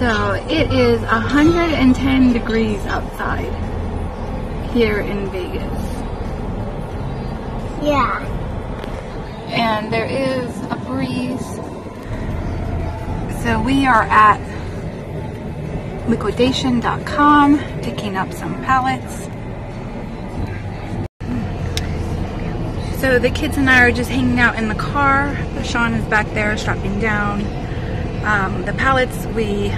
So it is 110 degrees outside here in Vegas. Yeah. And there is a breeze. So we are at liquidation.com picking up some pallets. So the kids and I are just hanging out in the car. Sean is back there strapping down. Um, the pallets, we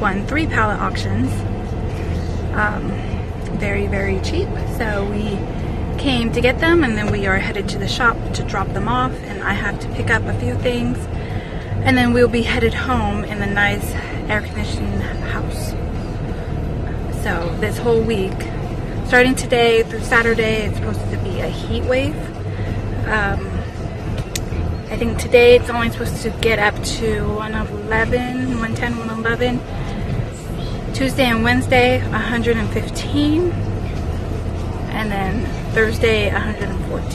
won three pallet auctions. Um, very, very cheap. So we came to get them and then we are headed to the shop to drop them off and I have to pick up a few things and then we'll be headed home in the nice air conditioned house. So this whole week, starting today through Saturday, it's supposed to be a heat wave. Um, I think today it's only supposed to get up to 111, 110, 111. Tuesday and Wednesday, 115. And then Thursday, 114.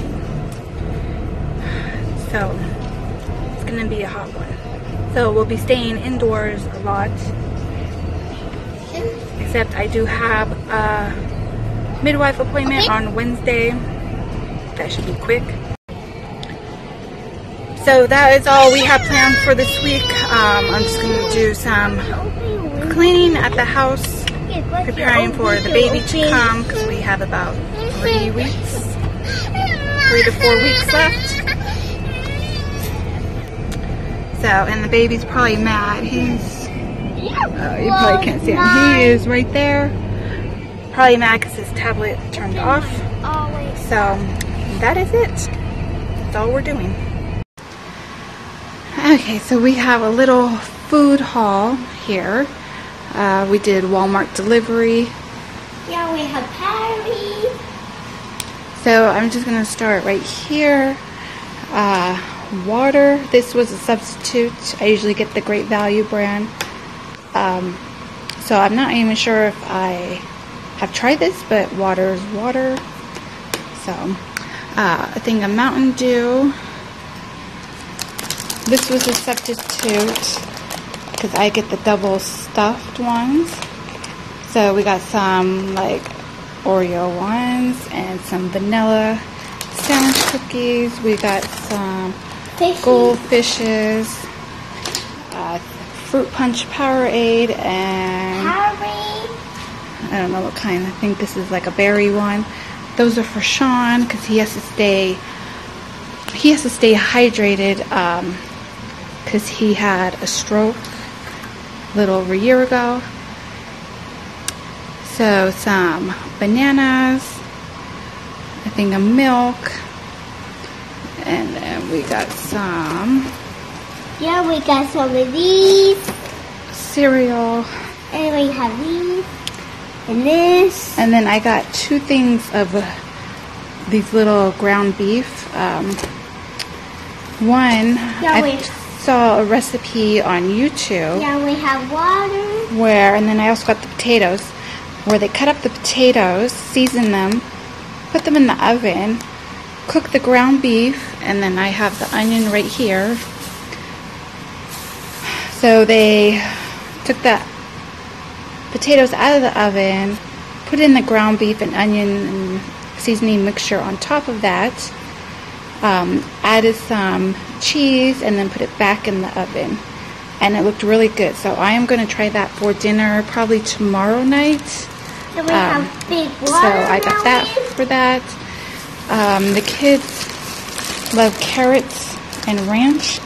So it's gonna be a hot one. So we'll be staying indoors a lot. Except I do have a midwife appointment Okay. on Wednesday. That should be quick. So that is all we have planned for this week. Um, I'm just gonna do some cleaning at the house, preparing for the baby to come because we have about three weeks, three to four weeks left. So, and the baby's probably mad. He's, uh, you probably can't see him. He is right there. Probably mad because his tablet turned off. So, that is it. That's all we're doing. Okay, so we have a little food haul here. Uh, we did Walmart delivery. Yeah, we have Perry. So I'm just going to start right here. Uh, water. This was a substitute. I usually get the Great Value brand. Um, so I'm not even sure if I have tried this, but water is water. So uh, I think a Mountain Dew. This was a substitute because I get the double stuffed ones. So we got some like Oreo ones and some vanilla sandwich cookies. We got some Fishy. goldfishes, uh, fruit punch Powerade, and Perry. I don't know what kind. I think this is like a berry one. Those are for Sean because he has to stay. He has to stay hydrated because he had a stroke a little over a year ago. So some bananas, I think a milk, and then we got some Yeah, we got some of these. cereal. And we have these. And this. And then I got two things of uh, these little ground beef. Um, one, Yeah. Saw a recipe on YouTube Yeah, we have water. where, and then I also got the potatoes, where they cut up the potatoes, season them, put them in the oven, cook the ground beef, and then I have the onion right here. So they took the potatoes out of the oven, put in the ground beef and onion and seasoning mixture on top of that, um, added some cheese, and then put it back in the oven. And it looked really good. So I am going to try that for dinner probably tomorrow night. And we Um, have big. So I got that for that. Um, the kids love carrots and ranch.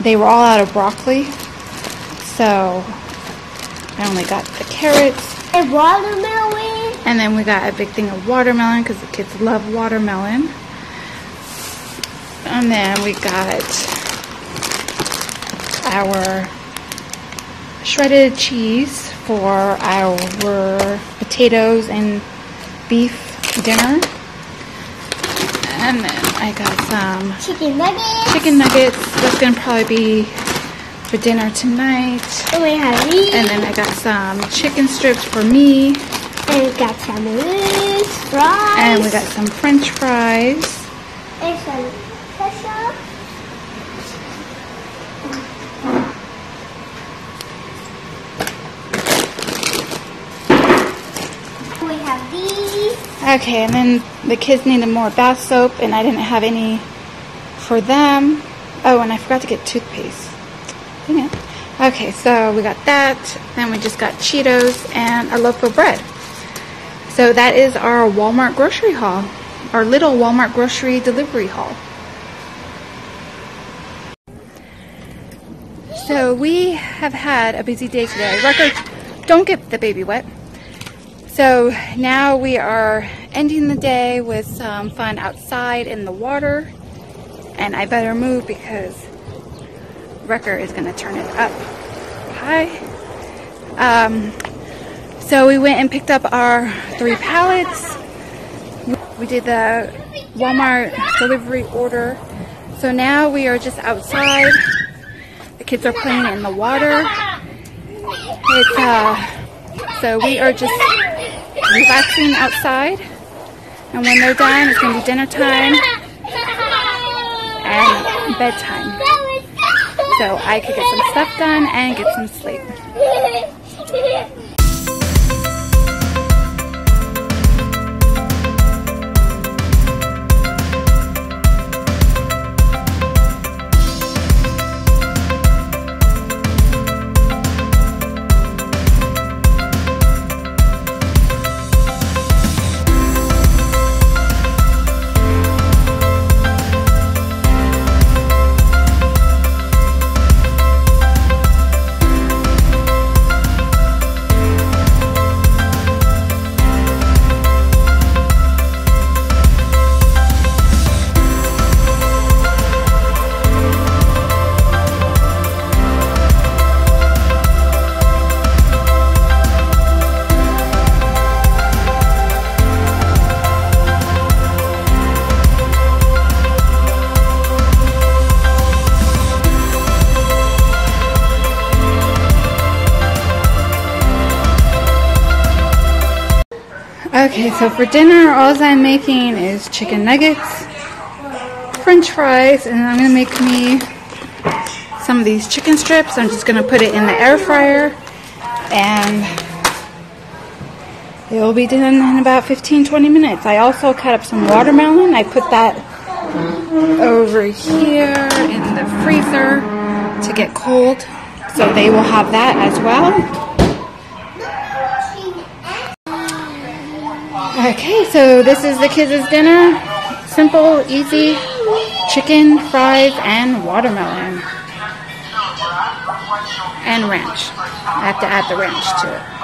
They were all out of broccoli. So I only got the carrots. And watermelon. And then we got a big thing of watermelon because the kids love watermelon. And then we got our shredded cheese for our potatoes and beef dinner. And then I got some Chicken nuggets. chicken nuggets. That's going to probably be for dinner tonight. Oh, and we have these. And then I got some chicken strips for me. And we got some. Fries. And we got some french fries. And some Okay, and then the kids needed more bath soap, and I didn't have any for them. Oh, and I forgot to get toothpaste. Dang it. Okay, so we got that. Then we just got Cheetos and a loaf of bread. So that is our Walmart grocery haul, our little Walmart grocery delivery haul. So we have had a busy day today. Record, don't get the baby wet. So now we are ending the day with some fun outside in the water. And I better move because Wrecker is going to turn it up high. Um, so we went and picked up our three pallets. We did the Walmart delivery order. So now we are just outside. The kids are playing in the water. It's uh, so we are just relaxing outside. And when they're done, it's going to be dinner time and bedtime. So I could get some stuff done and get some sleep. Okay, so for dinner, all I'm making is chicken nuggets, french fries, and I'm going to make me some of these chicken strips. I'm just going to put it in the air fryer, and it will be done in about 15-20 minutes. I also cut up some watermelon. I put that over here in the freezer to get cold, so they will have that as well. Okay, so this is the kids' dinner. Simple, easy, chicken, fries, and watermelon. And ranch. I have to add the ranch to it.